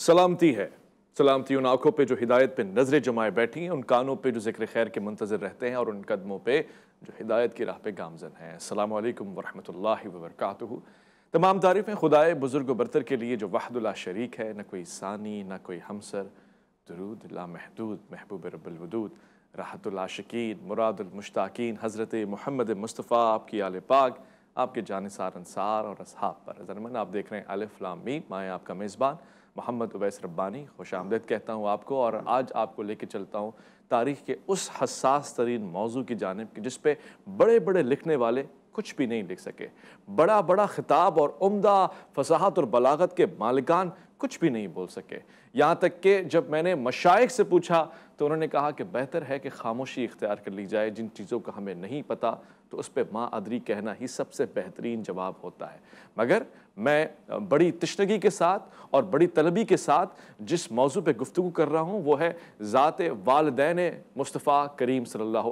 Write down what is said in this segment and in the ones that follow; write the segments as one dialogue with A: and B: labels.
A: सलामती है। सलामती उन आँखों पे जो हिदायत पे नज़रें जमाए बैठी हैं, उन कानों पे जो ज़िक्र खैर के मुंतजर रहते हैं और उन कदमों पे जो हिदायत की राह पे गामजन हैं। अल्लाम वरहमतुल्लाहि वबरकातुहू तमाम तारीफ़ें खुदाए बुज़ुर्ग बरतर के लिए जो वाहदुल्ला शरीक है, ना कोई सानी, न कोई हमसर। दरूद ला महदूद, महबूब रबुलवदूद राहतुल्लाशकीन मुरादुलमुश्ताकीन हज़रत मोहम्मद मुस्तफ़ा, आपकी आल पाक, आपके जानसार अंसार और असहाब पर। जरमन, आप देख रहे हैं अलिफ्लाम मीम मैं आपका मेज़बान। मोहम्मद उवैस रब्बानी, खुश आमदेद कहता हूँ आपको और आज आपको लेके चलता हूँ तारीख़ के उस हसास तरीन मौजू की जानब की, जिस पे बड़े बड़े लिखने वाले कुछ भी नहीं लिख सके। बड़ा बड़ा खिताब और उम्दा फसाहत और बलागत के मालिकान कुछ भी नहीं बोल सके। यहाँ तक कि जब मैंने मशाइक से पूछा तो उन्होंने कहा कि बेहतर है कि खामोशी इख्तियार कर ली जाए, जिन चीज़ों का हमें नहीं पता तो उस पर माँ अदरी कहना ही सबसे बेहतरीन जवाब होता है। मगर मैं बड़ी तशनगी के साथ और बड़ी तलबी के साथ जिस मौजू पर गुफ्तु कर रहा हूँ, वो है ज़ात वालदेन मुस्तफ़ा करीम सल्ला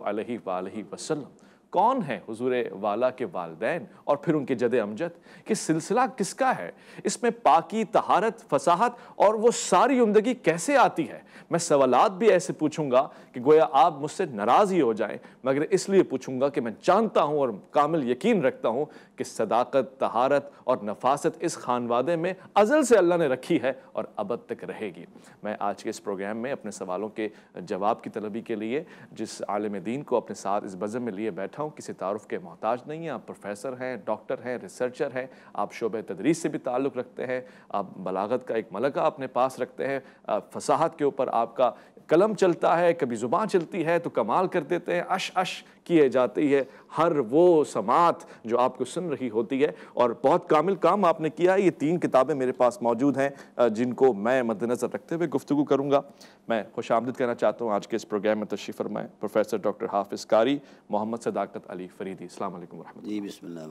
A: वसम कौन है हुजूर वाला के वालदेन और फिर उनके जद अमजद? कि सिलसिला किसका है? इसमें पाकी तहारत, फसाहत और वो सारी उमदगी कैसे आती है? मैं सवालात भी ऐसे पूछूँगा कि गोया आप मुझसे नाराज़ ही हो जाएँ, मगर इसलिए पूछूँगा कि मैं जानता हूँ और कामिल यकीन रखता हूँ कि सदाकत, तहारत और नफासत इस खानवादे में अज़ल से अल्लाह ने रखी है और अब तक रहेगी। मैं आज के इस प्रोग्राम में अपने सवालों के जवाब की तलबी के लिए जिस आलम दीन को अपने साथ इस बज़म में लिए बैठा हूँ, किसी तारफ़ के मोहताज नहीं हैं, आप प्रोफेसर हैं डॉक्टर हैं रिसर्चर हैं, आप शोब तदरीस से भी ताल्लुक़ रखते हैं, आप बलागत का एक मलका अपने पास रखते हैं फसाहत के ऊपर आपका कलम चलता है, कभी ज़ुबान चलती है तो कमाल कर देते हैं, अश अश किए जाती है, हर वो समात जो आपको सुन रही होती है। और बहुत कामिल काम आपने किया है ये तीन किताबें मेरे पास मौजूद हैं जिनको मैं मद्दनज़र रखते हुए गुफ्तु करूँगा। मैं खुश आमदद कहना चाहता हूँ, आज के इस प्रोग्राम में तशरीफ़ फरमाएँ, प्रोफेसर डॉक्टर हाफिज़ कारी, मोहम्मद सदाकत अली फरीदी। अल्लाम
B: जी, बिस्मिल्लाह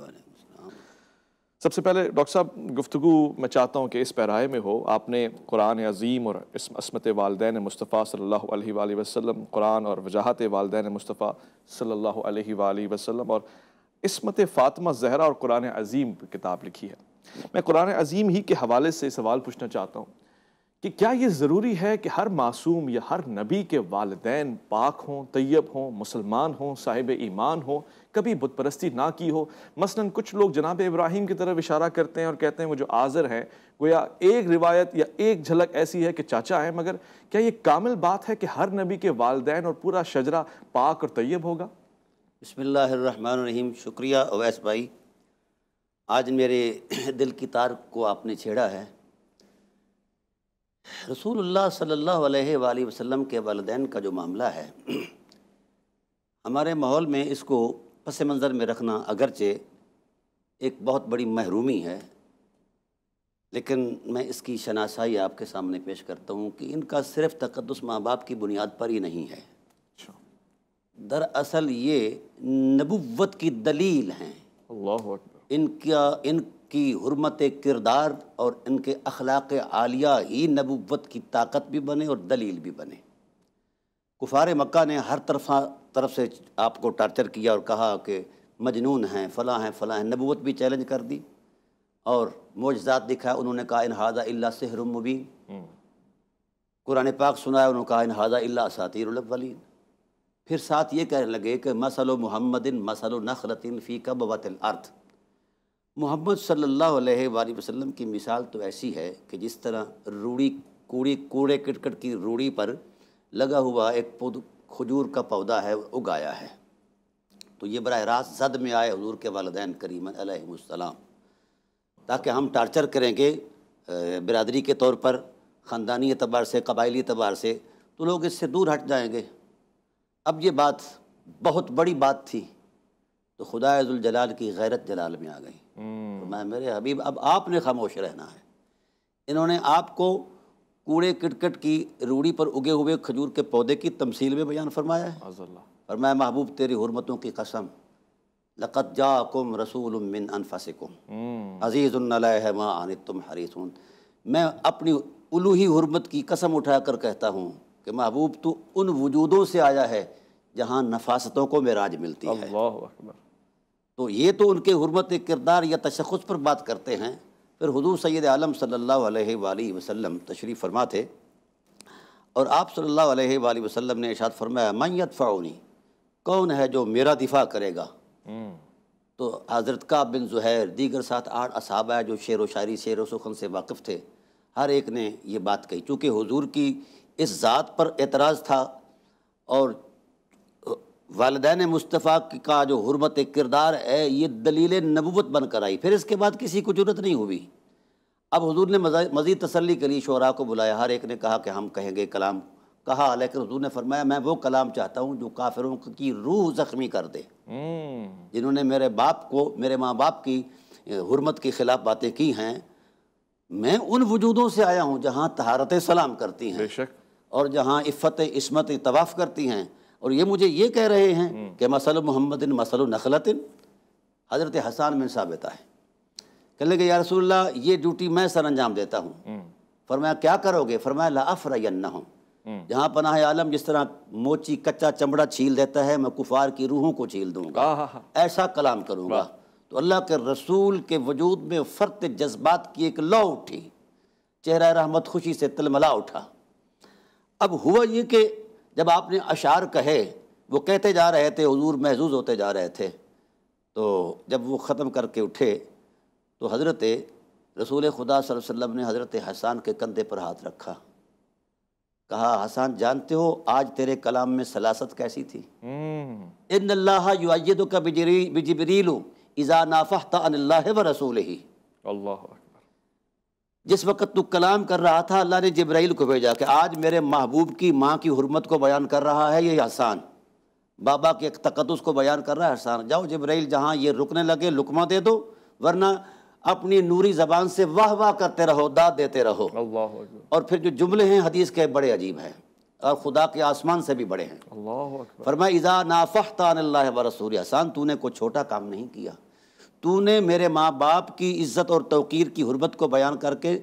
A: सबसे पहले, डॉक्टर साहब गुफ्तु मैं चाहता हूँ कि इस पैराए में हो। आपने कुरान अज़ीम और इसमत वालदेन मुस्तफ़ा सल्ला वसम कुरान और वजाहत वालदेन मुस्तफ़ा सल्ला वसलम और इसमत फ़ातिमा जहरा और कुरान अज़ीम किताब लिखी है। मैं कुरान अज़ीम ही के हवाले से सवाल पूछना चाहता हूँ। कि क्या ये ज़रूरी है कि हर मासूम या हर नबी के वालदेन पाक हों, तैयब हों, मुसलमान हों, साहिब ईमान हों, कभी बुत परस्ती ना की हो? मसलन कुछ लोग जनाब इब्राहिम की तरफ़ इशारा करते हैं और कहते हैं, वो जो आज़र हैं, गोया एक रिवायत या एक झलक ऐसी है कि चाचा है, मगर क्या ये कामिल बात है कि हर नबी के वालदेन और पूरा शजरा पाक और तैयब होगा?
B: बसमीम शुक्रिया अवैस भाई। आज मेरे दिल की तार को आपने छेड़ा है। रसूलुल्लाह सल्लल्लाहु अलैहि वसल्लम के वालदेन का जो मामला है हमारे माहौल में इसको पस मंज़र में रखना अगरचे एक बहुत बड़ी महरूमी है। लेकिन मैं इसकी शनासाई आपके सामने पेश करता हूँ कि इनका सिर्फ़ तकदस माँ बाप की बुनियाद पर ही नहीं है। अच्छा। दरअसल ये नबुवत की दलील हैं। इनका इनकी हरमत किरदार और इनके अखलाक आलिया ही नबुवत की ताकत भी बने और दलील भी बने। कुफार मक्का ने हर तरफा तरफ़ से आपको टार्चर किया और कहा कि मजनून हैं फ़लाँ हैं फ़लाँ हैं नबूत भी चैलेंज कर दी और मोजात दिखा उन्होंने कहा इन हादा सहर मुबीन। हम्म। कुरान पाक सुनाया उन्होंने कहा इन हादा अल्ला सातीरवलीन फिर साथ ये कहने लगे कि मसल महमदिन मसल नखलतिन फ़ी कब वतल अर्थ। मोहम्मद सल्लल्लाहु अलैहि वसल्लम की मिसाल तो ऐसी है कि जिस तरह रूड़ी कूड़ी, कूड़े किटकट की रूढ़ी पर लगा हुआ एक पौध खजूर का पौधा है, उगाया है। तो ये बरह रास्त जद में आए हजूर के वालदेन करीम अलैहिस्सलाम ताकि हम टार्चर करेंगे बिरादरी के तौर पर, ख़ानदानी अतबार से कबायली एतबार से तो लोग इससे दूर हट जाएँगे। अब ये बात बहुत बड़ी बात थी तो खुदा जलाल की गैरत जलाल में आ गई। मैं मेरे हबीब अब आपने खामोश रहना है। इन्होंने आपको कूड़े किटकट की रूढ़ी पर उगे हुए खजूर के पौधे की तमसील में बयान फरमाया है। और मैं महबूब तेरी हरमतों की कसम लक़त जा कुम रसूल मिन अनफसिकुम। हम्म। अज़ीज़ तुम हरीसून। मैं अपनी उलूही हरमत की कसम उठाकर कहता हूँ कि महबूब तो उन वजूदों से आया है जहाँ नफासतों को मेराज मिलती है। तो ये तो उनके हरमत किरदार या तशख़ुस पर बात करते हैं। फिर हजूर सैद आलम अलैहि वसल्लम तशरीफ़ फरमा थे और आप अलैहि वसल्लम ने इशात फरमाया मैत फ़ाउनी कौन है जो मेरा दिफा करेगा? तो हज़रत का बिन ज़ुहैर दीगर साथ आठ असाबा जो शेर व शायरी शेर व सुखन से वाकिफ़ थे। हर एक ने ये बात कही। चूँकि हजूर की इस ज़ात पर एतराज़ था और वालदेन मुस्तफ़ा का जो हरमत किरदार है ये दलील नबूत बनकर आई। फिर इसके बाद किसी को ज़रूरत नहीं हुई। अब हजूर ने मज़ीद तसली के लिए शरा को बुलाया। हर एक ने कहा कि हम कहेंगे कलाम कहा लेकिन हजूर ने फरमाया मैं वो कलाम चाहता हूँ जो काफिरों की रूह ज़ख्मी कर दे। हम्म। जिन्होंने मेरे बाप को मेरे माँ बाप की हरमत के ख़िलाफ़ बातें की हैं। मैं उन वजूदों से आया हूँ जहाँ तहारत सलाम करती हैं और जहाँ इफ़त इसमत तवाफ़ करती हैं। और ये मुझे ये कह रहे हैं हम्म। कि मसल मोहम्मद मसल नखलतिन हज़रत हसान में साबित है कहने लगे या रसूल्ला ये ड्यूटी मैं सर अंजाम देता हूँ। हम्म। फरमाया क्या करोगे? फरमाया लाफरन्ना हूँ हम्म। जहाँ पनाह आलम जिस तरह मोची कच्चा चमड़ा छील देता है मैं कुफार की रूहों को छील दूँगा। ऐसा कलाम करूँगा। तो अल्लाह के रसूल के वजूद में फ़र्त जज्बात की एक लौ उठी। चेहरा रहमत खुशी से तलमला उठा। अब हुआ ये कि जब आपने अशार कहे वो कहते जा रहे थे हजूर महजूज होते जा रहे थे। तो जब वो ख़त्म करके उठे तो हज़रत रसूल खुदा वसल्लम ने हज़रत हसान के कंधे पर हाथ रखा। कहा हसान जानते हो आज तेरे कलाम में सलासत कैसी थी। इन अल्लाह युद का बिजबरीलू इज़ा नाफ़ा व रसूल ही अल्लाह जिस वक्त तू कलाम कर रहा था अल्लाह ने जब्राइल को भेजा कि आज मेरे महबूब की माँ की हरमत को बयान कर रहा है ये हसान बाबा के तकदस को बयान कर रहा है हसान जाओ जब्राइल जहाँ ये रुकने लगे लुकमा दे दो वरना अपनी नूरी ज़बान से वाह वाह करते रहो दाद देते रहो। और फिर जो जुमले हैं हदीस के बड़े अजीब हैं और खुदा के आसमान से भी बड़े हैं। फरमा इज़ा नाफ़ा रसूल हसान तूने कोई छोटा काम नहीं किया। तूने मेरे माँ बाप की इज़्ज़त और तोक़ीर की हरबत को बयान करके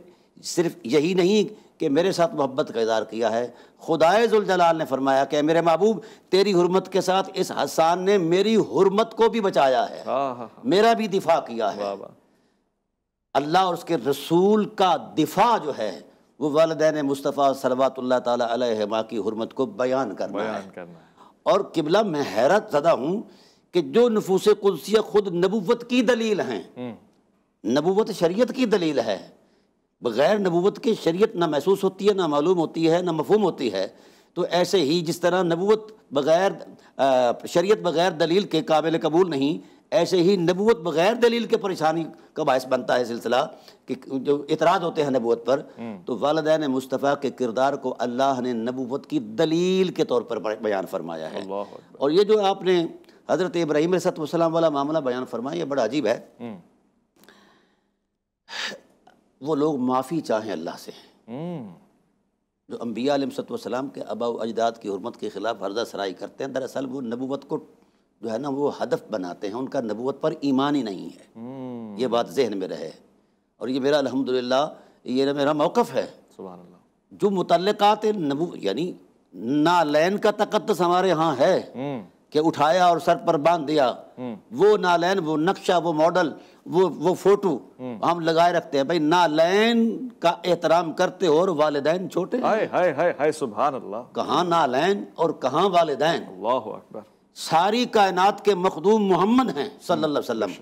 B: सिर्फ़ यही नहीं कि मेरे साथ मोहब्बत का इजहार किया है। खुदाजलाल ने फरमाया कि मेरे महबूब तेरी हरमत के साथ इस हसान ने मेरी हरमत को भी बचाया है। हाँ, हाँ, हाँ। मेरा भी दिफा किया है। अल्लाह और उसके रसूल का दिफा जो है वो वालदेन मुस्तफ़ा सलवात माँ की हरमत को बयान करना बयान है। करना और किबला मैं हैरत ज़दा हूँ कि जो नफूस कुदसिया खुद नबूवत की दलील हैं हम्म। नबूवत शरीयत की दलील है बग़ैर नबूवत के शरीयत ना महसूस होती है ना मालूम होती है ना मफहूम होती है तो ऐसे ही जिस तरह नबूवत बग़ैर शरीयत बग़ैर दलील के काबिल कबूल नहीं ऐसे ही नबूत बग़ैर दलील के परेशानी का बायस बनता है सिलसिला कि जो इतराज़ होते हैं नबूत पर हम्म। तो वालदेन मुस्तफ़ा के किरदार को अल्लाह ने नबूत की दलील के तौर पर बयान फरमाया है और ये जो आपने हज़रत इब्राहिम सतम वाला मामला बयान फरमाए ये बड़ा अजीब है। हम्म। वो लोग माफ़ी चाहें अल्लाह से। हम्म। जो अम्बिया सतम के अबा अजदाद की हरमत के ख़िलाफ़ हर्जा सराई करते हैं दरअसल वो नबूत को जो है ना वो हदफ बनाते हैं। उनका नबूत पर ईमान ही नहीं है। हम्म। ये बात जहन में रहे। और ये मेरा अलहमदिल्ला ये मेरा मौक़ है। जो मुतलक़ात नबू यानी नालैन का तकदस हमारे यहाँ है कि उठाया और सर पर बाँध दिया। हम्म। वो नालैन वो नक्शा वो मॉडल वो वो फ़ोटो हम्म। हम लगाए रखते हैं। भाई नालैन का एहतराम करते हो और वालदेन छोटे हाय हाय हाय हाय सुभान अल्लाह कहाँ नालैन और कहाँ वालदेन? अल्लाह अकबर। सारी कायनात के मखदूम मोहम्मद हैं सल्लल्लाहु अलैहि वसल्लम।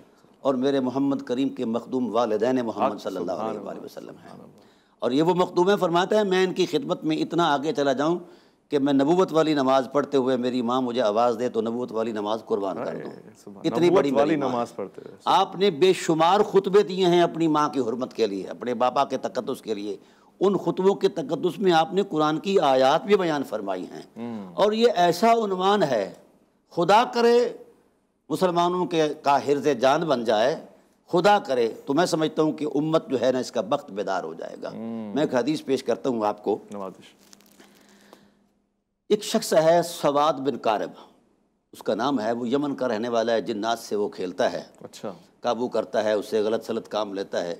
B: और मेरे मोहम्मद करीम के मखदूम वालदेन मोहम्मद सल्लल्लाहु अलैहि वसल्लम हैं। और ये वो मखदूम फरमाते हैं मैं इनकी खिदमत में इतना आगे चला जाऊँ कि मैं नबूवत वाली नमाज़ पढ़ते हुए मेरी माँ मुझे आवाज़ दे तो नबूवत वाली नमाज़ कुर्बान कर दूँ। इतनी बड़ी वाली नमाज़ पढ़ते हुए आपने बेशुमार खुतबे दिए हैं अपनी माँ की हरमत के लिए अपने बाबा के तकदस के लिए। उन खुतबों के तकदस में आपने कुरान की आयात भी बयान फरमाई हैं। हम्म। और ये ऐसा उनवान है खुदा करे मुसलमानों के का हिरज जान बन जाए खुदा करे तो मैं समझता हूँ कि उम्मत जो है ना इसका वक्त बेदार हो जाएगा। हम्म। मैं एक हदीस पेश करता हूँ आपको। एक शख्स है सवाद बिन कारब। उसका नाम है वो यमन का रहने वाला है जिन्नात से वो खेलता है। अच्छा। काबू करता है उससे गलत सलत काम लेता है।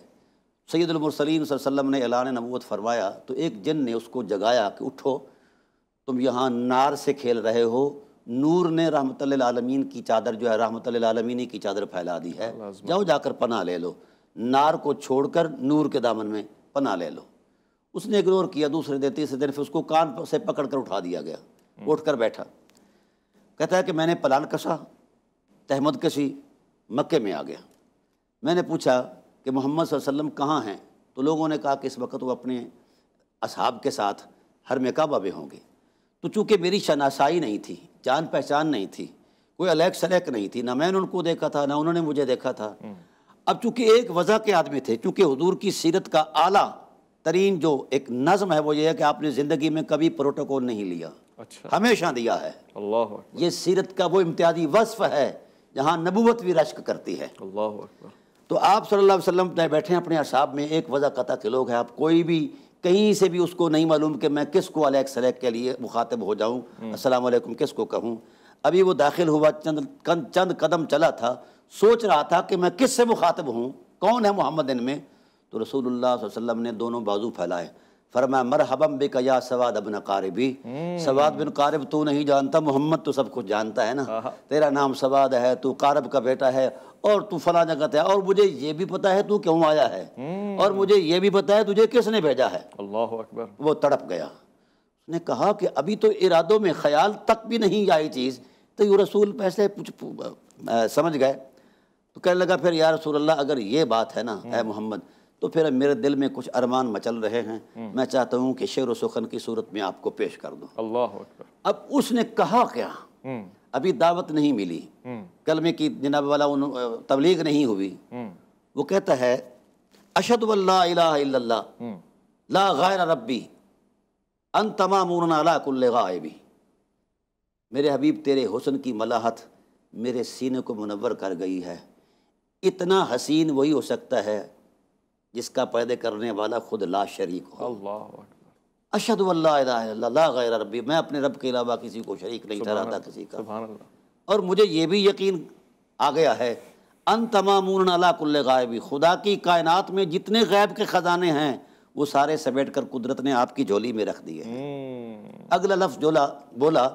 B: सैदुलमरसलीन वसल्लम ने ऐलान नबूत फरमाया तो एक जिन ने उसको जगाया कि उठो तुम यहाँ नार से खेल रहे हो नूर ने रहमत आलमीन की चादर जो है रहमत आलमीनी की चादर फैला दी है। जाओ जाकर पना ले लो। नार को छोड़कर नूर के दामन में पना ले लो। उसने इग्नोर किया दूसरे दिन तीसरे दिन फिर उसको कान से पकड़ कर उठा दिया गया। उठ कर बैठा। कहता है कि मैंने पलान कसा तहमद कशी मक्के में आ गया। मैंने पूछा कि मोहम्मद वसल्लम कहाँ हैं? तो लोगों ने कहा कि इस वक्त वो अपने असहाब के साथ हर में काबा में होंगे। तो चूँकि मेरी शनासाई नहीं थी जान पहचान नहीं थी कोई अलग सलैक नहीं थी ना मैंने उनको देखा था ना उन्होंने मुझे देखा था। अब चूँकि एक वजह के आदमी थे चूँकि हजूर की सीरत का आला तरीन जो एक नज़म है वो ये है कि आपने ज़िंदगी में कभी प्रोटोकॉल नहीं लिया।
A: अच्छा।
B: हमेशा दिया है।
A: अल्लाह
B: ये सीरत का वो इम्तियाजी वस्फ है जहाँ नबूवत भी रश्क करती है।
A: अल्लाह
B: तो आप सल्लल्लाहु अलैहि वसल्लम ने बैठे हैं अपने असाब में एक वजह कता के लोग हैं। आप कोई भी कहीं से भी उसको नहीं मालूम कि मैं किसको अलैक सलैक के लिए मुखातब हो जाऊँ। अस्सलाम किस को कहूँ? अभी वो दाखिल हुआ चंद चंद कदम चला था। सोच रहा था कि मैं किस से मुखातब हूँ? कौन है मोहम्मद इनमें? तो अलैहि वसल्लम ने दोनों बाजू फैलाए। फरमाया मरहबम बिक या सवाद अबन कारबी। सवाद बिन कारब तू नहीं जानता मोहम्मद तो सब कुछ जानता है ना। तेरा नाम सवाद है तू कारब का बेटा है और तू फला जगह है और मुझे ये भी पता है तू क्यों आया है। और मुझे ये भी पता है तुझे किसने भेजा है।
A: अल्लाह अकबर।
B: वो तड़प गया। उसने कहा कि अभी तो इरादों में ख्याल तक भी नहीं आई चीज़ तो यू रसूल पैसे समझ गए। तो कहने लगा फिर यार रसूल अल्लाह अगर ये बात है ना है मोहम्मद तो फिर मेरे दिल में कुछ अरमान मचल रहे हैं। मैं चाहता हूँ कि शेर व सुखन की सूरत में आपको पेश कर दूँ।
A: अल्लाह
B: अब उसने कहा क्या?
A: हम्म।
B: अभी दावत नहीं मिली। कलमे की जनाब वाला उन तबलीग नहीं हुई।
A: हम्म।
B: वो कहता है अशद ला गैर रब्बी अन तमामून अला गायबी। मेरे हबीब तेरे हुसन की मलाहत मेरे सीने को मुनवर कर गई है। इतना हसीन वही हो सकता है जिसका पैदा करने वाला खुद ला शरीक हो।
A: अल्लाह
B: अशद गैर रब्बी मैं अपने रब के अलावा किसी को शरीक नहीं ठहराता किसी का। और मुझे ये भी यकीन आ गया है अन तमामून अला कुल्ल गायबी खुदा की कायनात में जितने गैब के ख़जाने हैं वो सारे समेट कर कुदरत ने आपकी झोली में रख दिए हैं।
A: हम्म।
B: अगला लफ्ज़ जोला बोला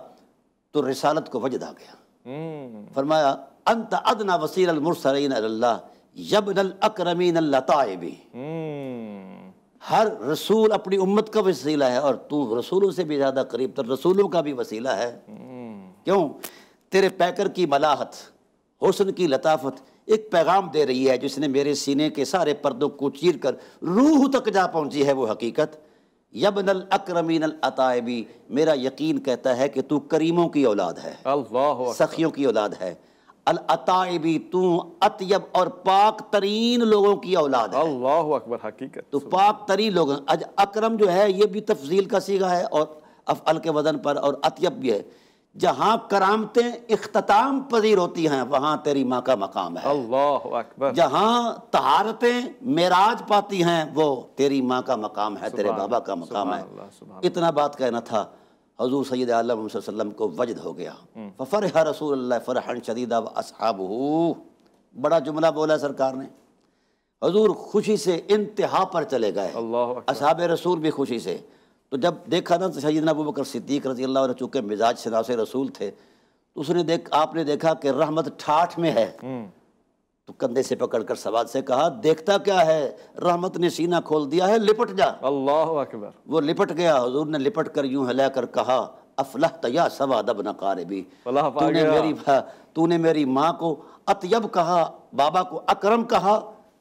B: तो रिसालत को वजद आ गया।
A: हम्म।
B: फरमाया अंत अदना वसीर अलमुरसलीन अल्लाह यबन अकरमीन लताइबी
A: हम्म।
B: हर रसूल अपनी उम्मत का वसीला है और तू रसूलों से भी ज़्यादा करीब तर रसूलों का भी वसीला है। क्यों? तेरे पैकर की मलाहत हुस्न की लताफत एक पैगाम दे रही है जिसने मेरे सीने के सारे पर्दों को चीर कर रूह तक जा पहुँची है वो हकीकत। यबनल अक्रमीन अतायबी मेरा यकीन कहता है कि तू करीमों की औलाद है। सखियों की औलाद है। अल अतायबी तू अतयब और पाक तरीन लोगों की औलाद है।
A: अल्लाह अकबर हकीकत
B: तो पाक तरीन लोग अज अकरम जो है ये भी तफजील का सीगा है और अफ़अल के वज़न पर और अतयब भी है। जहाँ करामतें इख्ताम पजीर होती हैं वहाँ तेरी माँ का मकाम है।
A: अल्लाह अकबर।
B: जहाँ तहारतें मेराज पाती हैं वो तेरी माँ का मकाम है तेरे बाबा का मकाम है। इतना बात कहना था। हजूर सैद आलम को वजद हो गया। फ़र रसूल फ़रहन शदीदा असहाब बड़ा जुमला बोला सरकार ने। हजूर खुशी से इंतहा पर चले गए। असहाब रसूल भी खुशी से। तो जब देखा ना तो सैदना अबू बकर सिद्दीक रज़ी अल्लाह चूँकि मिजाज शनास रसूल थे तो उसने देख आपने देखा कि रहमत ठाठ में है। तो कंधे से पकड़कर सवाद से कहा देखता क्या है? रहमत ने सीना खोल दिया है लिपट जा।
A: अल्लाह अकबर।
B: वो लिपट गया हुजूर ने लिपट कर यूँ हिलाकर कहा अफलाह तया सवाद अब नकार भी तूने मेरी तूने मेरी माँ को अतयब कहा बाबा को अकरम कहा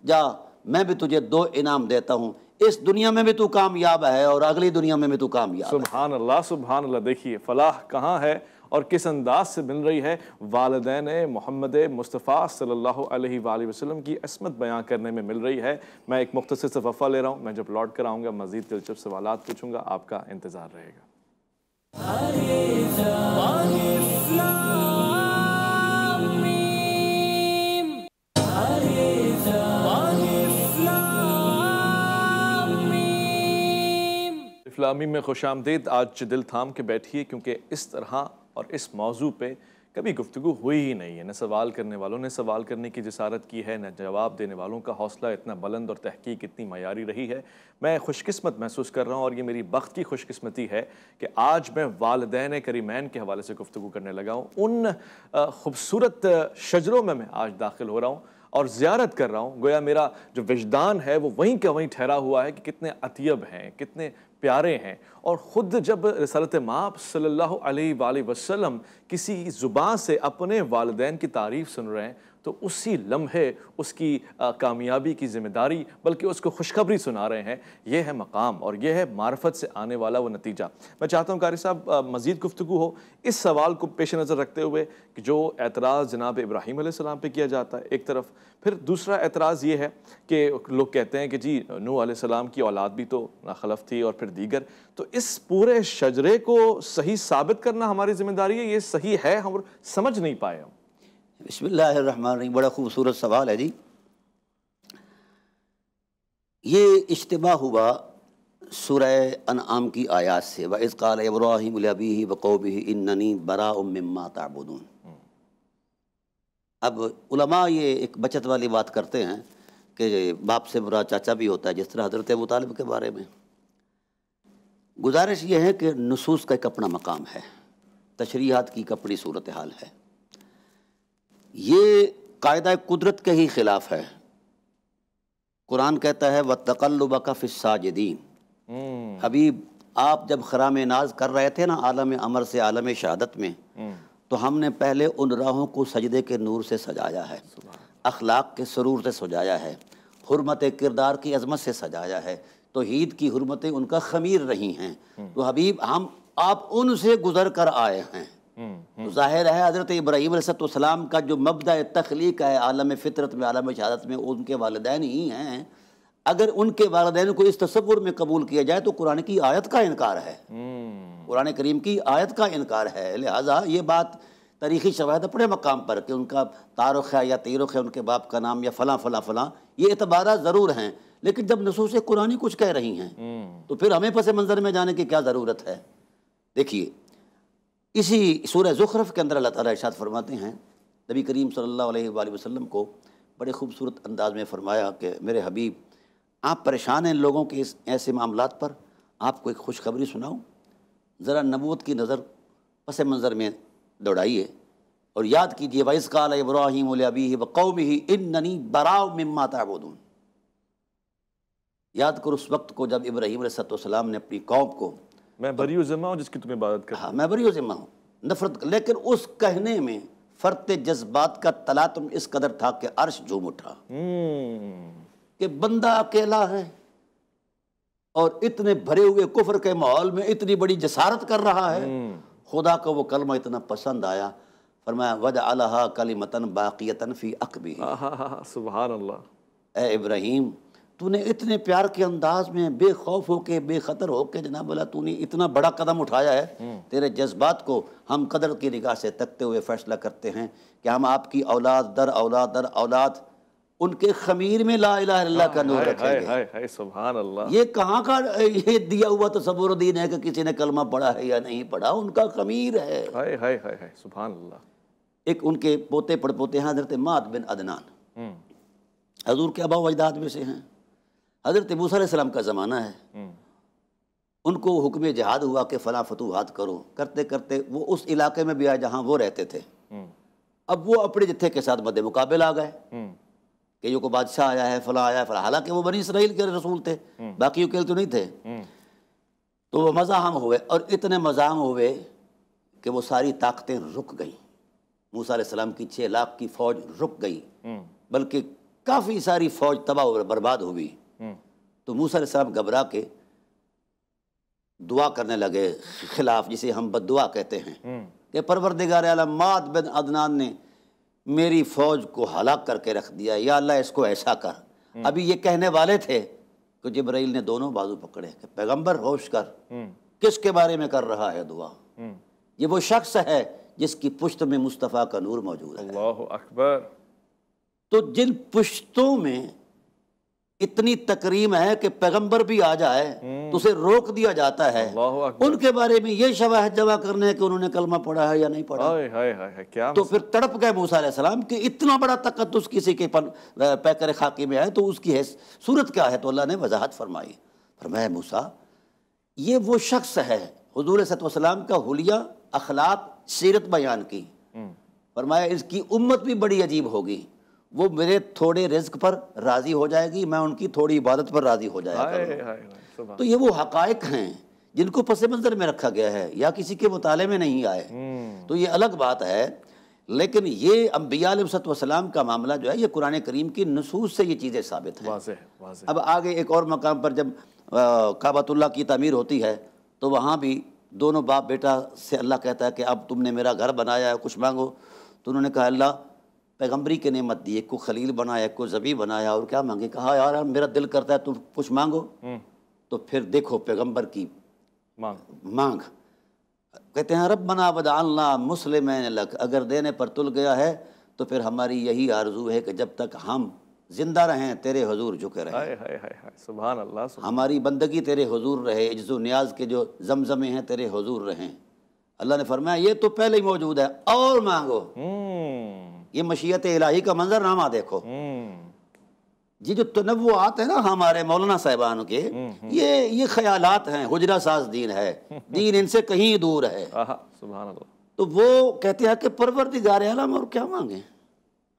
B: जा मैं भी तुझे दो इनाम देता हूँ इस दुनिया में भी तू कामयाब है और अगली दुनिया में भी तू कामयाब
A: सुबहान अल्लाह सुबहान अल्लाह देखिए फलाह कहाँ है? और किस अंदाज से मिल रही है? वालदेन मोहम्मद मुस्तफ़ा सल्लल्लाहु अलैहि वालैहि वसल्लम की असमत बयां करने में मिल रही है। मैं एक मुख्तर से वफ़ा ले रहा हूँ मैं जब लौट कर आऊँगा मज़ीद दिलचस्प सवाल पूछूँगा आपका इंतज़ार रहेगा। इस्लामी में खुश आमदीद आज दिल थाम के बैठिए क्योंकि इस तरह और इस मौजू पे कभी गुफ्तु हुई ही नहीं है। न सवाल करने वालों, ने सवाल करने की जसारत की है, न जवाब देने वालों का हौसला इतना बुलंद और तहकीक इतनी मयारी रही है। मैं खुशकस्मत महसूस कर रहा हूँ और ये मेरी वक्त की खुशकस्मती है कि आज मैं वालदेन करीमैन के हवाले से गुफ्तु करने लगा हूँ। उन खूबसूरत शजरों में मैं आज दाखिल हो रहा हूँ और ज़्यारत कर रहा हूँ। गोया मेरा जो विजदान है वो वहीं का वहीं ठहरा हुआ है कि कितने अतियब हैं, कितने प्यारे हैं। और ख़ुद जब रसलत माप सल्लल्लाहु अलैहि वसल्लम किसी ज़ुबान से अपने वालदे की तारीफ़ सुन रहे हैं तो उसी लम्हे, उसकी कामयाबी की ज़िम्मेदारी, बल्कि उसको खुशखबरी सुना रहे हैं यह है मकाम और यह है मार्फत से आने वाला वो नतीजा। मैं चाहता हूँ, कारी साहब मज़ीद गुफ्तु हो इस सवाल को पेश नज़र रखते हुए कि जो एतराज़ जनाब इब्राहीम सलाम पे किया जाता है एक तरफ़, फिर दूसरा एतराज़ ये है कि लोग कहते हैं कि जी नू सलाम की औलाद भी तो नाखलफ थी और फिर दीगर। तो इस पूरे शजरे को सही साबित करना हमारी ज़िम्मेदारी है, ये सही है, हम समझ नहीं पाए हम।
B: बसमीम बड़ा खूबसूरत सवाल है जी। ये इज्तबा हुआ सुर अनआम की आयात से। व इसकाल इब्राहिमबी वक़ौबी इन्नी बरा उम्मा ताबुदून अब उलमा ये एक बचत वाली बात करते हैं कि बाप से बुरा चाचा भी होता है, जिस तरह हज़रत मुतालब के बारे में। गुजारिश ये है कि नसूस का एक अपना मकाम है। तशरीहत की एक अपनी सूरत हाल है। ये कायदा कुदरत के ही ख़िलाफ़ है। कुरान कहता है व तकल्लुबा का फ़िसाजदीन हम्म। हबीब आप जब खराम नाज कर रहे थे ना आलम अमर से आलम शहादत में हम्म। तो हमने पहले उन राहों को सजदे के नूर से सजाया है। अखलाक के सरूर से सजाया है। हरमत किरदार की अजमत से सजाया है। तो ईद की हरमतें उनका खमीर रही हैं। हम्म। तो हबीब हम आप उनसे गुज़र कर आए हैं। तो ज़ाहिर है हज़रत इब्राहीम सलाम का जो मबदा तख्लीक है आलम फ़ितरत में आलम शहादत में उनके वालदेन ही हैं। अगर उनके वालदेन को इस तस्वुर में कबूल किया जाए तो कुरान की आयत का इनकार है। कुरान करीम की आयत का इनकार है। लिहाजा ये बात तारीख़ी शवाहद अपने मकाम पर कि उनका तारुख है या तीरुख है उनके बाप का नाम या फ़लाँ फ़लाँ फ़लाँ ये एतबारा ज़रूर हैं। लेकिन जब नसूस कुरानी कुछ कह रही हैं तो फिर हमें पस मंज़र में जाने की क्या ज़रूरत है? देखिए इसी सूर ज़ुखरफ के अंदर अल्लाह ताला फरमाते हैं, नबी करीम सल्लल्लाहु अलैहि वसल्लम को बड़े खूबसूरत अंदाज में फ़रमाया कि मेरे हबीब, आप परेशान हैं लोगों के इस ऐसे मामला पर, आपको एक खुशखबरी सुनाऊँ? ज़रा नबूत की नज़र पस मंज़र में दौड़ाइए और याद कीजिए वैस काल इब्राहिम अबी व कौम ही इन ननी बराव मम्मा याद करो उस वक्त को जब इब्राहिम सलाम ने अपनी कौम को
A: मैं बरी ज़िम्मा हूँ जिसकी तुम्हें इबादत कर
B: हाँ मैं बरी ज़िम्मा हूँ। नफरत लेकिन उस कहने में फ़र्त जज्बात का तला तुम इस कदर था कि अर्श झूम उठा। हम्म। कि बंदा अकेला है और इतने भरे हुए कुफर के माहौल में इतनी बड़ी जसारत कर रहा है। हम्म। खुदा को वो कलमा इतना पसंद आया। फरमाया वज अला कली मतन बाक़ियतन फ़ी अकबी
A: सुबह अल्लाह
B: इब्राहिम तूने इतने प्यार के अंदाज में बेखौफ होके बेखतर होके जनाब बोला तूने इतना बड़ा कदम उठाया है हम्म। तेरे जज्बात को हम कदर की निगाह से तकते हुए फैसला करते हैं कि हम आपकी औलाद दर औलाद दर औलाद उनके खमीर में ला इला का नूर रखेंगे। सुभान अल्लाह ये कहाँ का ये दिया हुआ तो सबुरुद्दीन है कि किसी ने कलमा पढ़ा है या नहीं पढ़ा? उनका खमीर है। हाय हाय हाय सुभान अल्लाह एक उनके पोते पड़पोते हैं हज़रत मात बिन अदनान। हम्म। हजूर के अबा वजदाद में से हैं? हज़रत मूसम का ज़माना है। हम्म। उनको हुक्म जहाद हुआ कि फ़ला फतूहत करो। करते करते वो उस इलाके में भी आए जहाँ वो रहते थे। हम्म। अब वो अपने जत्थे के साथ मद्दे मुकाबले आ गए। हम्म। कि जो को बादशाह आया है फ़ला आया है फ़ला। हालाँकि वो बनी इसराइल के रसूल थे। बाकी उकेल तो नहीं थे। तो वो मज़ाहम हुए और इतने मज़ाहम हुए कि वो सारी ताकतें रुक गई। मूसा सलाम की छः लाख की फ़ौज रुक गई। बल्कि काफ़ी सारी फ़ौज तबाह बर्बाद हुई तो मूसा साहब घबरा के दुआ करने लगे खिलाफ जिसे हम बदुआ कहते हैं। हम्म। कि परवरदिगार मात बिन अदनान ने मेरी फ़ौज को हलाक करके रख दिया। या अल्लाह इसको ऐसा कर। हम्म। अभी ये कहने वाले थे कि जबराइल ने दोनों बाजू पकड़े कि पैगंबर होश कर। हम्म। किसके बारे में कर रहा है दुआ? ये वो शख्स है जिसकी पुश्त में मुस्तफ़ा का नूर मौजूद है। अकबर। तो जिन पुश्तों में इतनी तकरीम है कि पैगंबर भी आ जाए तो उसे रोक दिया जाता है। उनके बारे में ये शवाहद जमा करने कि उन्होंने कलमा पढ़ा है या नहीं पढ़ा।
A: हाय हाय हाय क्या
B: तो फिर तड़प गए मूसा सलाम कि इतना बड़ा तकदस किसी के पैकर खाकी में है तो उसकी है सूरत क्या है? तो अल्लाह ने वजाहत फरमाई। फरमाया मूसा ये वो शख्स है हजूर सतम का हुलिया अखलाक सीरत बयान की। हम्म। फरमाया इसकी उम्मत भी बड़ी अजीब होगी। वो मेरे थोड़े रिज्क पर राज़ी हो जाएगी मैं उनकी थोड़ी इबादत पर राज़ी हो जाएगा तो ये वो हकायक हैं जिनको पस मंज़र में रखा गया है या किसी के मुताले में नहीं आए।
A: हम्म,
B: तो ये अलग बात है लेकिन ये अम्बिया वसलाम का मामला जो है ये कुरान करीम की नसूस से ये चीज़ें साबित हैं। अब आगे एक और मकाम पर जब काबतुल्ला की तमीर होती है तो वहाँ भी दोनों बाप बेटा से अल्लाह कहता है कि अब तुमने मेरा घर बनाया है कुछ मांगो। तो उन्होंने कहा अल्लाह पैगम्बरी के नेमत दी एक को खलील बनाया एक को जबी बनाया और क्या मांगे? कहा यार मेरा दिल करता है तुम कुछ मांगो?
A: हम्म,
B: तो फिर देखो पैगंबर की
A: मांग।
B: मांग। कहते हैं रब बना बदाल्ला मुस्लिम लक अगर देने पर तुल गया है तो फिर हमारी यही आरज़ू है कि जब तक हम ज़िंदा रहें तेरे हजूर झुके रहें।
A: हाय हाय हाय हाय सुभान अल्लाह
B: हमारी बंदगी तेरे हजूर रहे इज्जो न्याज के जो जमजमे हैं तेरे हजूर रहें। अल्लाह ने फरमाया ये तो पहले ही मौजूद है और मांगो।
A: हम्म,
B: ये मशीयत इलाही का मंजरनामा देखो।
A: हम्म,
B: ये जो तनव्वुआत है ना हमारे मौलाना साहबान के ये ये ख्यालात हैं हुजरा साज दीन है दीन इनसे कहीं दूर है। तो वो कहते हैं कि परवरदिगार आलम और क्या मांगे?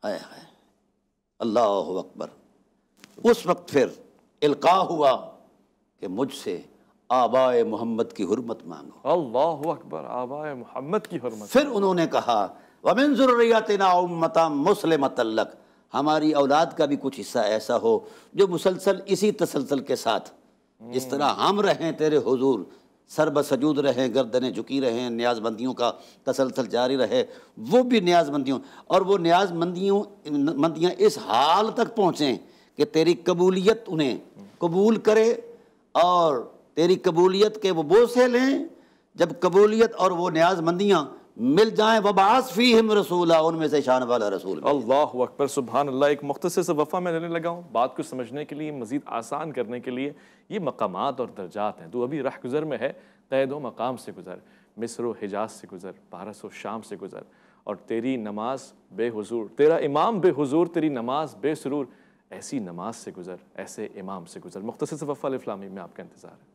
B: आय हाय अल्लाह अकबर। उस वक्त फिर इल्का हुआ कि मुझसे आबाए मोहम्मद की हुर्मत मांगो।
A: अल्लाह अकबर आबाए मोहम्मद की हरमत।
B: फिर उन्होंने कहा वमिन ज़ुर्रियतिना उम्मता मुस्लिमतल्लक। हमारी औलाद का भी कुछ हिस्सा ऐसा हो जो मुसलसल इसी तसलसल के साथ। जिस तरह हम रहें तेरे हुजूर सर बसजूद रहें गर्दनें झुकी रहें न्याजमंदियों का तसलसल जारी रहे वो भी न्याजमंदियों और वो न्याजमंदियों मंदियाँ इस हाल तक पहुँचें कि तेरी कबूलियत उन्हें कबूल करे और तेरी कबूलियत के वो बोसे लें। जब कबूलियत और वो न्याजमंदियाँ मिल जाएँ वबास फ़ी हम रसूला उनमें से शान वाला रसूल
A: अल्लाह अकबर सुबहान अल्लाह एक मुख्तर से वफ़ा में लेने लगा हूँ। बात को समझने के लिए मज़ीद आसान करने के लिए ये मकाम और दर्जात हैं। तो अभी राह गुज़र में है कैद व मकाम से गुज़र मिस्र व हिजाज से गुज़र पारस व शाम से गुज़र। और तेरी नमाज़ बेहुजूर तेरा इमाम बेहुजूर तेरी नमाज़ बेसरूर ऐसी नमाज़ से गुज़र ऐसे इमाम से गुज़र। मुख्तर से वफ़ा इफ्लामी में आपका इंतज़ार है।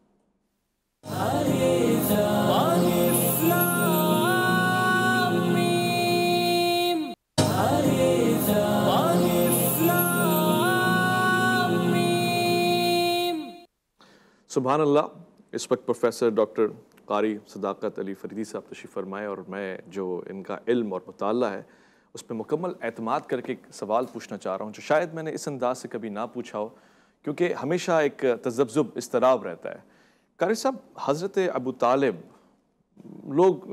A: सुबहान अल्लाह इस वक्त प्रोफेसर डॉक्टर कारी सदाकत अली फरीदी साहब तशरीफ़ फरमाए और मैं जो इनका इल्म और मुताला है, उस पर मुकम्मल एतमाद करके एक सवाल पूछना चाह रहा हूँ, जो शायद मैंने इस अंदाज से कभी ना पूछा हो, क्योंकि हमेशा एक तजब्जुब इसतराब रहता है। कारी साहब, हज़रत अबू तालब लोग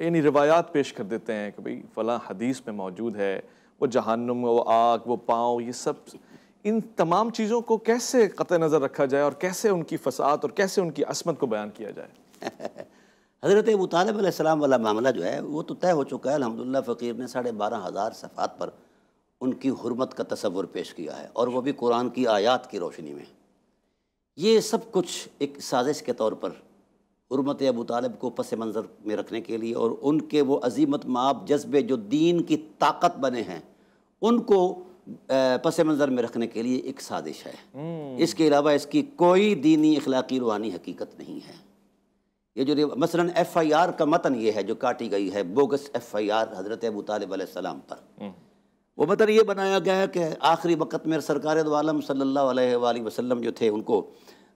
A: यानी रिवायात पेश कर देते हैं कि भाई, फ़लाँ हदीस में मौजूद है, वो जहन्नुम, वो आग, वो पाँव, ये सब इन तमाम चीज़ों को कैसे क़त नज़र रखा जाए और कैसे उनकी फसाद और कैसे उनकी असमत को बयान किया जाए?
B: हज़रत अबू तालिब वाला मामला जो है, वो तो तय हो चुका है, अल्हम्दुलिल्लाह, फ़कीर ने साढ़े बारह हज़ार सफ़ात पर उनकी हुरमत का तसव्वुर पेश किया है और वह भी कुरान की आयात की रोशनी में। ये सब कुछ एक साजिश के तौर पर हुरमत अबू तालिब को पस मंज़र में रखने के लिए और उनके वो अजीमत माप, जज्बे जो दीन की ताकत बने हैं, उनको पस मंज़र में रखने के लिए एक साजिश है। इसके अलावा इसकी कोई दीनी अखलाकी रूहानी हकीकत नहीं है। ये जो मसलन एफ़ आई आर का मतन ये है जो काटी गई है बोगस एफ़ आई आर हज़रत अबू अलैहिस्सलाम पर। वो मतन ये बनाया गया है कि आखिरी वक़्त में सरकार सल्लल्लाहु अलैहि वसल्लम जो थे उनको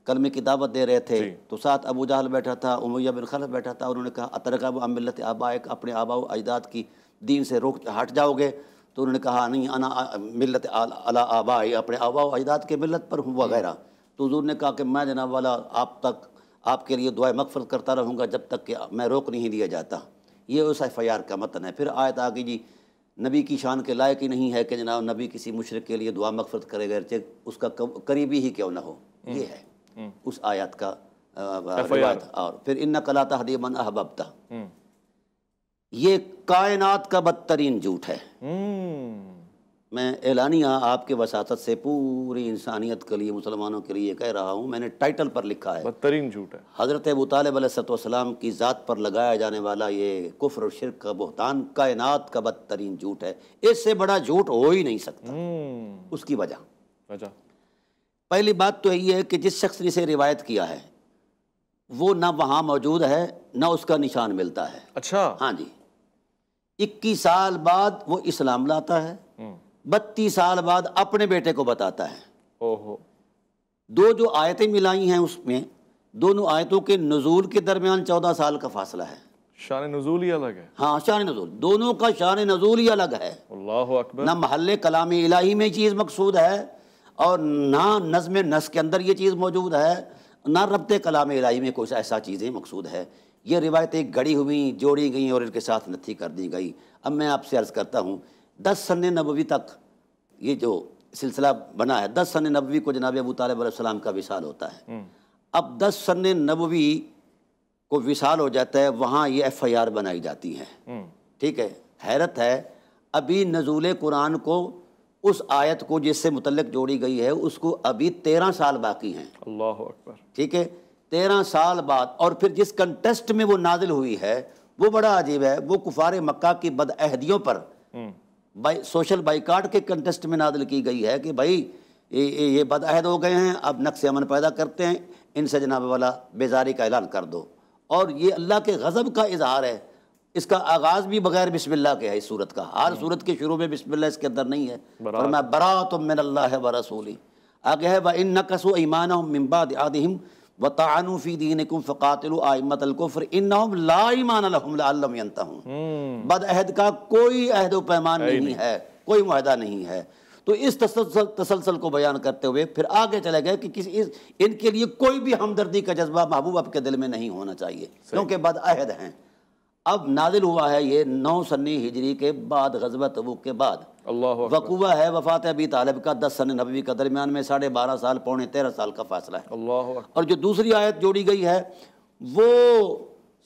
B: कलमे की दावत दे रहे थे। तो साथ अबू जहल बैठा था उमैया बिन खलफ बैठा था उन्होंने कहा अतरकब अमिलत आबा एक अपने आबा अजदाद की दीन से रोक हट जाओगे। तो उन्होंने कहा नहीं अना मिलत अला आबा अपने आबा अजदाद के मिलत पर हूँ वगैरह तो हजूर ने कहा कि मैं जनाब वाला आप तक आपके लिए दुआ मगफरत करता रहूँगा जब तक कि मैं रोक नहीं दिया जाता। ये उस एफ़ आई आर का मतन है। फिर आयत आ गई जी नबी की शान के लायक ही नहीं है कि जनाब नबी किसी मुशरक के लिए दुआ मगफरत करेगा चाहे उसका करीबी ही क्यों ना हो। ये है उस आयत का और फिर इन कलाता हदीमन अहबता ये कायनात का बदतरीन झूठ है। मैं एलानिया आपके वसात से पूरी इंसानियत के लिए मुसलमानों के लिए कह रहा हूँ मैंने टाइटल पर लिखा है।
A: बदतरीन झूठ है।
B: हज़रत अबू तालिब की ज़ात पर लगाया जाने वाला ये कुफ्र और शिरक का बहतान कायनात का बदतरीन झूठ है। इससे बड़ा झूठ हो ही नहीं सकता। उसकी वजह।
A: वजह।
B: पहली बात तो यही है कि जिस शख्स ने इसे रिवायत किया है वो ना वहाँ मौजूद है ना उसका निशान मिलता है।
A: अच्छा।
B: हाँ जी। इक्कीस साल बाद वो इस्लाम लाता है। बत्तीस साल बाद अपने बेटे को बताता है।
A: ओहो।
B: दो जो आयतें मिलाई हैं उसमें दोनों आयतों के नजूल के दरमियान चौदह साल का फासला है।
A: शान नजूल ही अलग है।
B: हाँ शान नजूल। दोनों का शान नजूल ही अलग है।
A: अल्लाह अकबर।
B: ना महल कलाम इलाही में चीज़ मकसूद है और ना नज़म नस के अंदर ये चीज़ मौजूद है ना रबत कलाम इलाही में कोई ऐसा चीज़ें मकसूद है। ये रिवायतें गढ़ी हुई जोड़ी गई और इनके साथ नथी कर दी गई। अब मैं आपसे अर्ज़ करता हूँ दस सन नबवी तक ये जो सिलसिला बना है दस सन नबवी को जनाब अबू तालब का विशाल होता है। अब दस सन नबवी को विशाल हो जाता है वहाँ ये एफ़ आई आर बनाई जाती है। ठीक है? हैरत है अभी नजूल कुरान को उस आयत को जिससे मुतलक जोड़ी गई है उसको अभी तेरह साल बाकी हैं।
A: अल्लाह अकबर।
B: ठीक है? तेरह साल बाद और फिर जिस कंटेस्ट में वो नाजिल हुई है वो बड़ा अजीब है। वो कुफार मक्का की बदअहदियों पर बाई सोशल बाइकाट के कंटेस्ट में नाजिल की गई है कि भाई ये ये बदअहद हो गए हैं अब नक्श अमन पैदा करते हैं इनसे जनाब वाला बेजारी का ऐलान कर दो। और ये अल्लाह के गज़ब का इजहार है। इसका आगाज़ भी बगैर बिस्मिल्लाह के है इस सूरत का। हर सूरत के शुरू में बिस्मिल्लाह इसके अंदर नहीं है। और मैं बरा तो मिन अल्लाह है व रसूली। आगे है व इन नकसु ईमान मिम्बाद आदिम व तानुफ़ी दीन कुम फ़कातिल आमतलकुफ़र इन ला ईमान लहम यंतहूँ बदअहद का कोई अहद पैमान नहीं है कोई माहदा नहीं है। तो इस तसलसल तसलसल को बयान करते हुए फिर आगे चले गए कि किसी इस इनके लिए कोई भी हमदर्दी का जज्बा महबूब आपके दिल में नहीं होना चाहिए क्योंकि बदअहद हैं। अब नाजिल हुआ है ये नौ सन्नी हिजरी के बाद गजबा तबूक के बाद।
A: अल्लाह
B: वकूबा है वफात अबी तालब का दस सन नबवी का दरमियान में साढ़े बारह साल पौने तेरह साल का फासला है।
A: अल्लाह
B: और जो दूसरी आयत जोड़ी गई है वो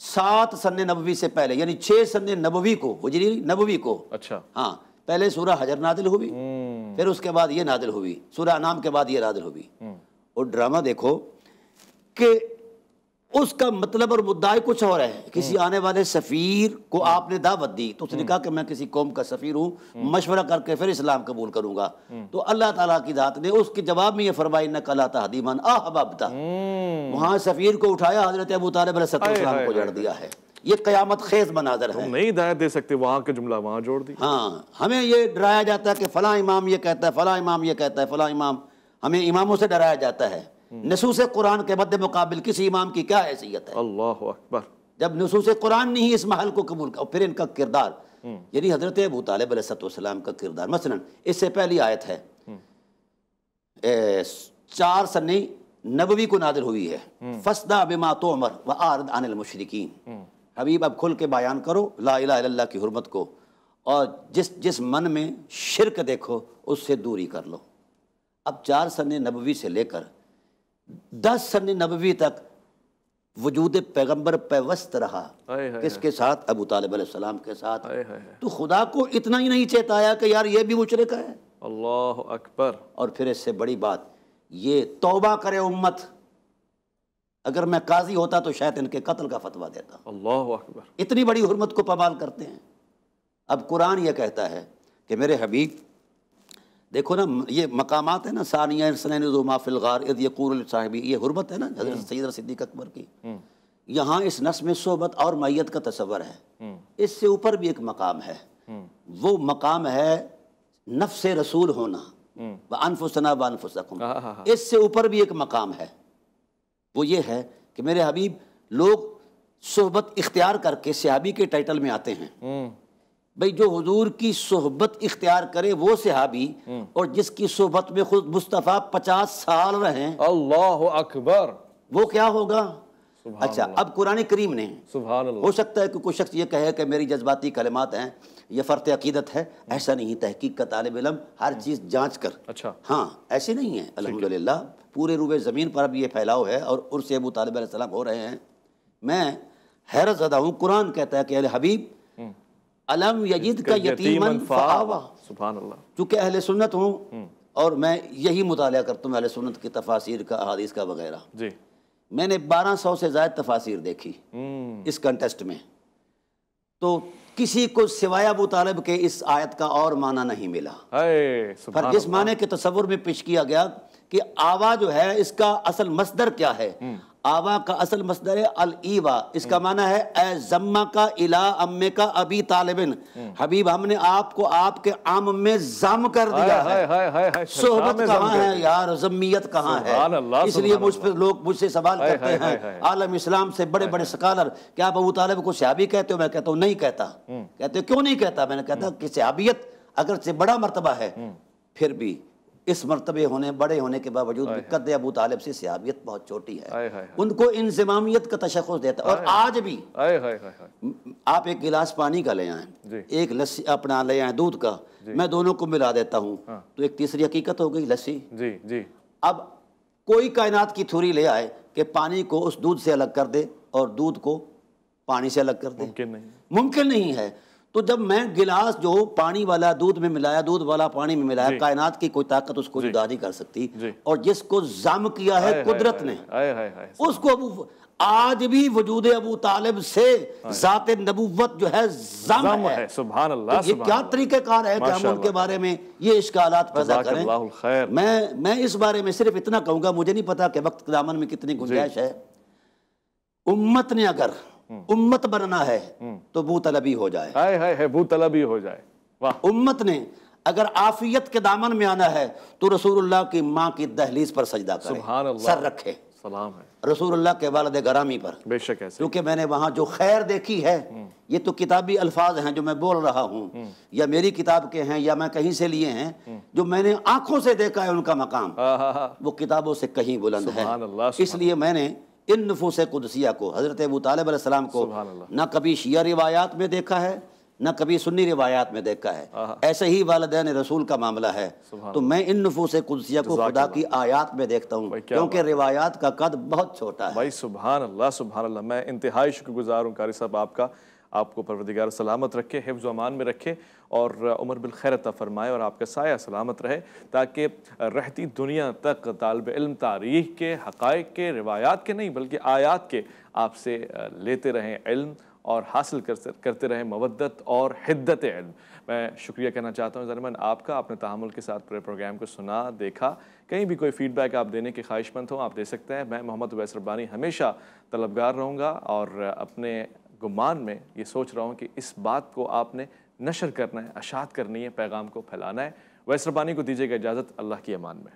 B: सात सन नबवी से पहले यानी छः सन नबवी को हजरी नबवी को।
A: अच्छा।
B: हाँ पहले सूरह हजर नादिल हुई फिर उसके बाद ये नादिल हुई सूरह नाम के बाद ये नादिल हुई। और ड्रामा देखो कि उसका मतलब और मुद्दा ही कुछ और है। किसी आने वाले सफ़ीर को आपने दावत दी तो उसने कहा कि मैं किसी कौम का सफ़ीर हूँ मशवरा करके फिर इस्लाम कबूल करूँगा। तो अल्लाह ताला की जात ने उसके जवाब में ये फरमाई न कला तहदीमन आहबाबता वहाँ सफ़ीर को उठाया हज़रत अबू तालब सलाम को जड़ दिया है। ये कयामत खेज मनाजर है।
A: नहीं हिदायत दे सकते वहाँ के जुमला वहाँ जोड़ दी
B: हाँ हमें ये डराया जाता है कि फ़लाँ इमाम ये कहता है फ़लाँ इमाम ये कहता है फ़लाँ इमाम। हमें इमामों से डराया जाता है। नसूस कुरान के मद्द मुकाबिल किसी इमाम की क्या हैसियत है?
A: अल्लाह अकबर।
B: जब नसूस कुरान नहीं इस महल को कबूल कर फिर इनका किरदार यानी हज़रत अबू तालब सलाम का किरदार मसलन इससे पहली आयत है। ए, चार सन्नी नबवी को नादिल हुई है। फसदा बिमा तो अमर व आरद अनिल मुशरकिन। हबीब अब खुल के बयान करो ला इलाहा इल्लल्लाह की हुरमत को और जिस जिस मन में शिरक देखो उससे दूरी कर लो। अब चार सन नबवी से लेकर दस सन नबवी तक वजूद पैगंबर पैवस्त रहा। किसके साथ? अबू तालब सलाम के साथ।
A: हाय हाय
B: तो खुदा को इतना ही नहीं चेताया कि यार ये भी मुशरक है।
A: अल्लाह अकबर।
B: और फिर इससे बड़ी बात ये तौबा करे उम्मत। अगर मैं काजी होता तो शायद इनके कत्ल का फतवा देता।
A: अल्लाह अकबर।
B: इतनी बड़ी हरमत को पमाल करते हैं। अब कुरान ये कहता है कि मेरे हबीब देखो ना ये मकामात है ना सानिया माफिलगार इद यकूर साहिबी ये हुरमत है ना हज़रत सैद सिद्दीक अकबर की। यहाँ इस नस में सोबत और मैत का तस्वर है। इससे ऊपर भी एक मकाम है। वो मकाम है नफ्स रसूल होना। व अनफुसना व अनफुसकुम।
A: हाँ, हाँ, हाँ।
B: इससे ऊपर भी एक मकाम है। वो ये है कि मेरे हबीब लोग सोहबत इख्तियार करके सहाबी के टाइटल में आते हैं। भाई जो हजूर की सोहबत इख्तियार करे वो सहाबी और जिसकी सोहबत में खुद मुस्तफ़ा पचास साल रहे
A: अल्लाह अकबर।
B: वो क्या होगा? अच्छा अब कुरान करीम ने हो सकता है कि कोई शख्स ये कहे कि मेरी जज्बाती कलमात हैं ये फ़र्त अकीदत है ऐसा नहीं तहकीक का तालब इलम हर चीज़ जाँच कर।
A: अच्छा।
B: हाँ ऐसे नहीं है अल्हम्दुलिल्लाह पूरे रूबे ज़मीन पर अब ये फैलाव है और उर्स अबू तालब हो रहे हैं। मैं हैरत ज़दा हूँ कुरान कहता है कि अरे हबीब अलम यजिद का यतीमन फावा। चूँकि अहल सुन्नत हूँ और मैं यही मुताला करता हूँ अहल सुन्नत की तफासिर का अहादीस का वगैरह।
A: जी।
B: मैंने बारह सौ से ज़्यादा तफासिर देखी इस कंटेस्ट में। तो किसी को सिवाय अबू तालब के इस आयत का और माना नहीं मिला। पर जिस माने के तस्वुर में पेश किया गया कि आवा जो है इसका असल मसदर क्या है? आवा का असल मसदर है अल ईवा। इसका माना है ए जम्मा का इला अम्मे का अबी तालिबिन। हबीब हमने आपको आपके आम में जम कर दिया है। सोहबत कहाँ है यार? जम्मियत कहाँ है? इसलिए मुझ पर लोग मुझसे सवाल करते हैं। आलम इस्लाम से बड़े बड़े स्कॉलर क्या आप अबू तालिब को सहाबी कहते हो? मैं कहता हूँ नहीं कहता।
A: हम्म।
B: कहते हो क्यों नहीं कहता? मैंने कहता कि सहाबियत अगर से बड़ा मरतबा है
A: हम्म।
B: फिर भी इस मर्तबे होने बड़े होने के बावजूद कद अबू तालिब से सहाबियत बहुत छोटी है। उनको इंजमामियत का तशखुस देता है। और आज भी आप एक गिलास पानी का ले आए। एक लस्सी अपना ले आए दूध का। मैं दोनों को मिला देता हूँ।
A: हाँ।
B: तो एक तीसरी हकीकत हो गई लस्सी।
A: जी जी।
B: अब कोई कायनात की थ्योरी ले आए कि पानी को उस दूध से अलग कर दे और दूध को पानी से अलग कर दे।
A: मुमकिन नहीं
B: मुमकिन नहीं है। तो जब मैं गिलास जो पानी वाला दूध में मिलाया दूध वाला पानी में मिलाया कायनात की कोई ताकत उसको जुदा नहीं कर सकती। और जिसको जम किया है कुदरत ने उसको अबू आज भी वजूद अबू तालिब से जात नबूवत जो है जम, है।
A: है सुभान अल्लाह
B: तो ये क्या
A: अल्लाह।
B: तरीक़ेकार है कि हम उनके बारे में ये इश्कालात पैदा करें? मैं मैं इस बारे में सिर्फ़ इतना कहूँगा मुझे नहीं पता कि वक्त दामन में कितनी गुंजाइश है। उम्मत ने अगर उम्मत बनना है तो बू तलबी हो जाए।
A: हाय हाय है भू तलबी हो जाए। वाह।
B: उम्मत ने अगर आफियत के दामन में आना है तो रसूलुल्लाह की माँ की दहलीज पर सजदा करे। सर रखे।
A: सलाम है।
B: रसूलुल्लाह के वालद गरामी पर।
A: बेशक ऐसे।
B: क्योंकि मैंने वहाँ जो खैर देखी है ये तो किताबी अल्फाज हैं जो मैं बोल रहा हूँ। या मेरी किताब के हैं या मैं कहीं से लिए हैं जो मैंने आँखों से देखा है उनका मकाम। वो किताबों से कहीं बुलंद है। इसलिए मैंने इन नफूस कुदसिया को हज़रत अबू तालिब अलैहिस्सलाम को न कभी शिया रिवायात में देखा है न कभी सुन्नी रिवायात में देखा है। ऐसे ही वालदेन रसूल का मामला है। तो मैं इन नफूस कुदसिया को खुदा की आयात में देखता हूँ क्योंकि रिवायात का कद बहुत छोटा है।
A: भाई अल्लाह सुभान अल्लाह मैं इंतहाई शुक्रगुजार हूँ कारी साहब आपका। आपको परवदिगार सलामत रखे हिफ्ज़ अमान में रखे। और उम्र बिल फरमाए और आपका साया सलामत रहे, ताकि रहती दुनिया तक तालब इल्म, तारीख के, हक़ाइक़ के, रिवायात के नहीं, बल्कि आयात के आपसे लेते रहें इल्म और हासिल कर, करते रहें मवद्दत और हिद्दत इल्म। मैं शुक्रिया कहना चाहता हूँ जरमन, आपका अपने तहमुल के साथ पूरे प्रोग्राम को सुना, देखा। कहीं भी कोई फीडबैक आप देने के ख्वाहिशमंद हो, आप दे सकते हैं। मैं मोहम्मद उवैस रब्बानी हमेशा तलबगार रहूँगा और अपने गुमान में ये सोच रहा हूँ कि इस बात को आपने नशर करना है अशात करनी है, पैगाम को फैलाना है। वैस रबानी को दीजिएगा इजाज़त, अल्लाह की अमान में।